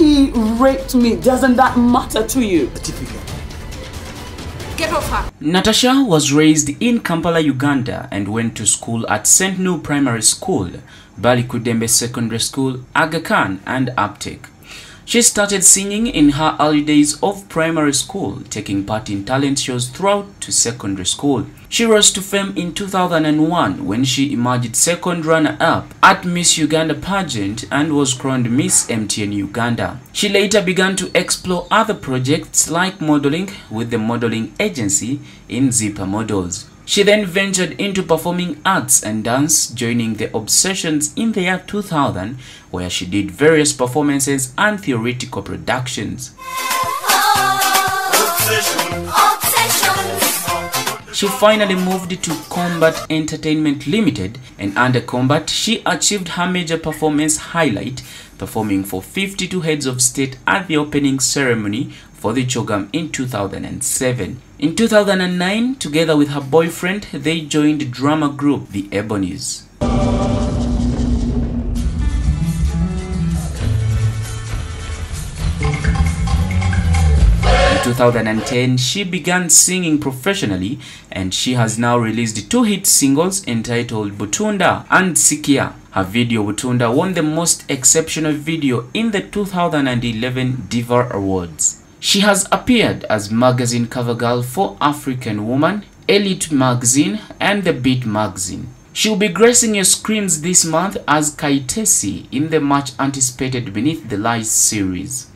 he raped me, doesn't that matter to you? Get off her. Natasha was raised in Kampala, Uganda and went to school at St. New Primary School, Balikudembe Secondary School, Aga Khan and Aptek. She started singing in her early days of primary school, taking part in talent shows throughout to secondary school. She rose to fame in 2001 when she emerged second runner-up at Miss Uganda pageant and was crowned Miss MTN Uganda. She later began to explore other projects like modeling with the modeling agency in Zipper Models. She then ventured into performing arts and dance, joining the Obsessions in the year 2000, where she did various performances and theoretical productions. Oh, She finally moved to Combat Entertainment Limited and under Combat she achieved her major performance highlight performing for 52 heads of state at the opening ceremony for the CHOGM in 2007. In 2009, together with her boyfriend, they joined drama group The Ebonies. 2010, she began singing professionally and she has now released two hit singles entitled Butunda and Sikia. Her video Butunda won the most exceptional video in the 2011 Diva Awards. She has appeared as magazine cover girl for African Woman, Elite Magazine and The Beat Magazine. She'll be gracing your screens this month as Kaitesi in the much anticipated Beneath the Lies series.